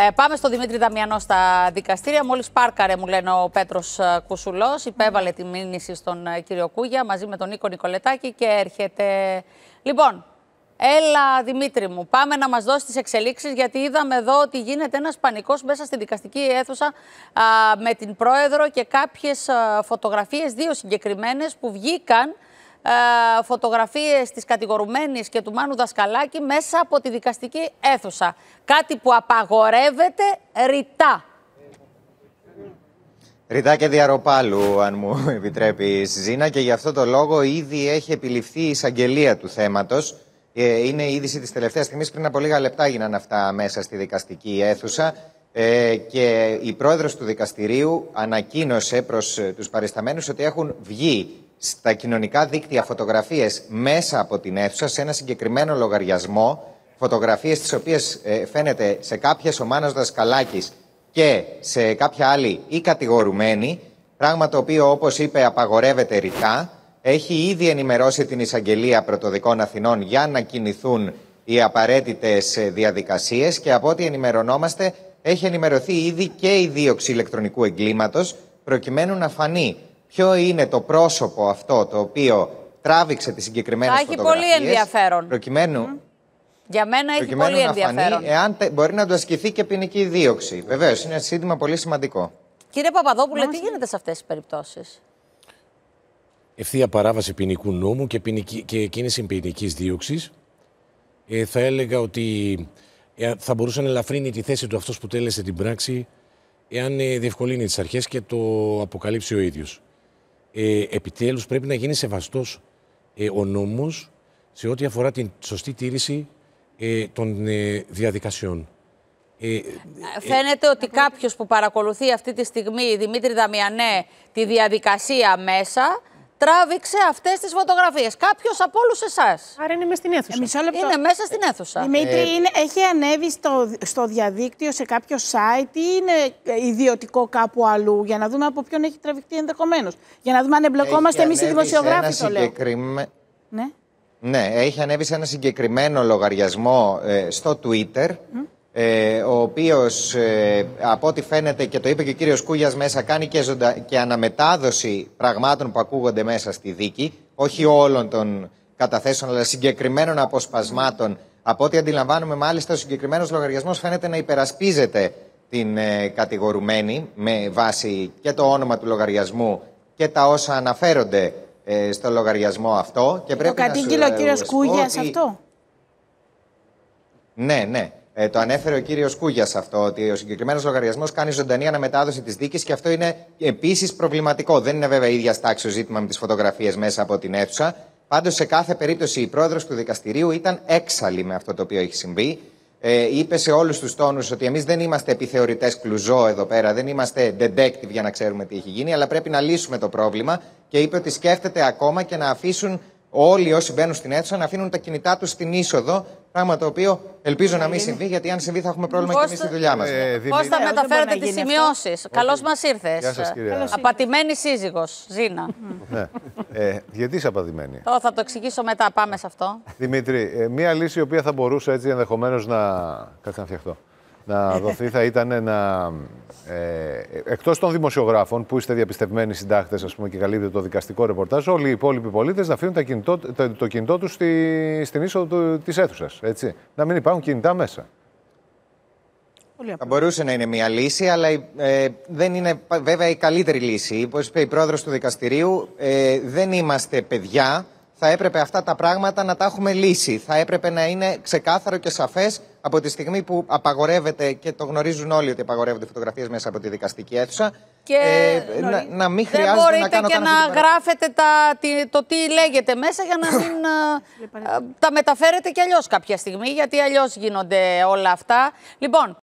Ε, πάμε στον Δημήτρη Δαμιανό στα δικαστήρια. Μόλις πάρκαρε, μου λένε ο Πέτρος Κουσουλός, υπέβαλε τη μήνυση στον ε, κύριο Κούγια μαζί με τον Νίκο Νικολετάκη και έρχεται. Λοιπόν, έλα Δημήτρη μου, πάμε να μας δώσεις τις εξελίξεις, γιατί είδαμε εδώ ότι γίνεται ένας πανικός μέσα στη δικαστική αίθουσα α, με την πρόεδρο και κάποιες φωτογραφίες, δύο συγκεκριμένες που βγήκαν ε, φωτογραφίες της κατηγορουμένης και του Μάνου Δασκαλάκη μέσα από τη δικαστική αίθουσα. Κάτι που απαγορεύεται ρητά. Ρητά και διαρροπάλου, αν μου επιτρέπει Ζήνα, και γι' αυτό το λόγο ήδη έχει επιληφθεί η εισαγγελία του θέματος. Ε, είναι η είδηση της τελευταίας στιγμής, πριν από λίγα λεπτά έγιναν αυτά μέσα στη δικαστική αίθουσα ε, και η πρόεδρος του δικαστηρίου ανακοίνωσε προς τους παρισταμένους ότι έχουν βγει στα κοινωνικά δίκτυα φωτογραφίες μέσα από την αίθουσα σε ένα συγκεκριμένο λογαριασμό, φωτογραφίες τις οποίες ε, φαίνεται σε κάποιες ο Μάνος Δασκαλάκης και σε κάποια άλλη ή κατηγορουμένη, πράγμα το οποίο όπως είπε απαγορεύεται ρητά, έχει ήδη ενημερώσει την εισαγγελία πρωτοδικών Αθηνών για να κινηθούν οι απαραίτητες ε, διαδικασίες και από ό,τι ενημερωνόμαστε έχει ενημερωθεί ήδη και η δίωξη ηλεκτρονικού εγκλήματος προκειμένου να φανεί ποιο είναι το πρόσωπο αυτό το οποίο τράβηξε τις συγκεκριμένες φωτογραφίες. Θα έχει πολύ ενδιαφέρον. Προκειμένου, Για μένα έχει πολύ ενδιαφέρον. Φανεί, εάν μπορεί να του ασκηθεί και ποινική δίωξη. Βεβαίως, είναι ένα σύνθημα πολύ σημαντικό. Κύριε Παπαδόπουλε, τι γίνεται σε αυτές τις περιπτώσεις; Ευθεία παράβαση ποινικού νόμου και, ποινική, και κίνηση ποινικής δίωξης. Ε, θα έλεγα ότι ε, θα μπορούσε να ελαφρύνει τη θέση του αυτός που τέλεσε την πράξη εάν ε, διευκολύνει τις αρχές και το αποκαλύψει ο ίδιος ε, επιτέλους πρέπει να γίνει σεβαστός ε, ο νόμος σε ό,τι αφορά την σωστή τήρηση ε, των ε, διαδικασιών. Ε, Φαίνεται ότι κάποιος που παρακολουθεί αυτή τη στιγμή, Δημήτρη Δαμιανέ, τη διαδικασία μέσα, τράβηξε αυτές τις φωτογραφίες. Κάποιος από όλους εσάς. Άρα είναι μέσα στην αίθουσα. Ε, είναι μέσα στην αίθουσα. Δημήτρη, ε... είναι, έχει ανέβει στο, στο διαδίκτυο σε κάποιο site ή είναι ιδιωτικό κάπου αλλού, για να δούμε από ποιον έχει τραβηχτεί ενδεχομένως. Για να δούμε αν εμπλεκόμαστε εμείς οι δημοσιογράφοι, το λέω. Ναι. Ναι, έχει ανέβει σε ένα συγκεκριμένο λογαριασμό ε, στο Twitter ε, ο οποίος ε, από ό,τι φαίνεται και το είπε και ο κύριος Κούγιας μέσα κάνει και, ζωντα... και αναμετάδοση πραγμάτων που ακούγονται μέσα στη δίκη όχι όλων των καταθέσεων αλλά συγκεκριμένων αποσπασμάτων από ό,τι αντιλαμβάνουμε μάλιστα ο συγκεκριμένος λογαριασμός φαίνεται να υπερασπίζεται την ε, κατηγορουμένη με βάση και το όνομα του λογαριασμού και τα όσα αναφέρονται ε, στο λογαριασμό αυτό. Και πρέπει το κατήγγειλε ο κύριος Κούγιας αυτό; Ναι, ναι. Ε, το ανέφερε ο κύριος Κούγιας αυτό, ότι ο συγκεκριμένος λογαριασμός κάνει ζωντανή αναμετάδοση της δίκης και αυτό είναι επίσης προβληματικό. Δεν είναι βέβαια ίδια τάξη ο ζήτημα με τις φωτογραφίες μέσα από την αίθουσα. Πάντως, σε κάθε περίπτωση, η πρόεδρος του δικαστηρίου ήταν έξαλλη με αυτό το οποίο έχει συμβεί. Ε, είπε σε όλους τους τόνους ότι εμείς δεν είμαστε επιθεωρητές κλουζό εδώ πέρα, δεν είμαστε detective για να ξέρουμε τι έχει γίνει, αλλά πρέπει να λύσουμε το πρόβλημα. Και είπε ότι σκέφτεται ακόμα και να αφήσουν όλοι όσοι μπαίνουν στην αίθουσα να αφήνουν τα κινητά τους στην είσοδο Πράγμα το οποίο ελπίζω να μην συμβεί, γιατί αν συμβεί θα έχουμε πρόβλημα και εμείς στη δουλειά μας. Ε, Πώς θα μεταφέρετε τις σημειώσεις; Καλώς μας ήρθες. Απατημένη σύζυγος, Ζήνα. ναι. ε, γιατί είσαι απατημένη; Το, θα το εξηγήσω μετά. Πάμε σε αυτό. Δημήτρη, ε, μία λύση η οποία θα μπορούσε έτσι ενδεχομένως να. Κάτσε να φτιαχτώ να δοθεί θα ήταν να. Ε, Εκτός των δημοσιογράφων που είστε διαπιστευμένοι συντάκτες και καλύπτετε το δικαστικό ρεπορτάζ, όλοι οι υπόλοιποι πολίτες να αφήνουν κινητό, το, το κινητό τους στη, στην είσοδο της αίθουσας. Να μην υπάρχουν κινητά μέσα. Θα μπορούσε να είναι μια λύση, αλλά ε, δεν είναι βέβαια η καλύτερη λύση. Όπω είπες η πρόεδρος του δικαστηρίου, ε, δεν είμαστε παιδιά θα έπρεπε αυτά τα πράγματα να τα έχουμε λύσει. Θα έπρεπε να είναι ξεκάθαρο και σαφές από τη στιγμή που απαγορεύεται και το γνωρίζουν όλοι ότι απαγορεύονται φωτογραφίες μέσα από τη δικαστική αίθουσα. Και ε, να, να, μην χρειάζεται δεν μπορείτε να κάνω και να γράφετε τα, το τι λέγεται μέσα για να μην τα μεταφέρετε κι αλλιώς κάποια στιγμή, γιατί αλλιώς γίνονται όλα αυτά. Λοιπόν,